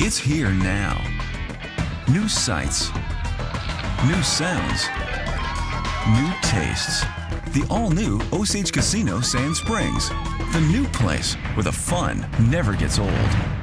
It's here now. New sights, new sounds, new tastes. The all-new Osage Casino Sand Springs. The new place where the fun never gets old.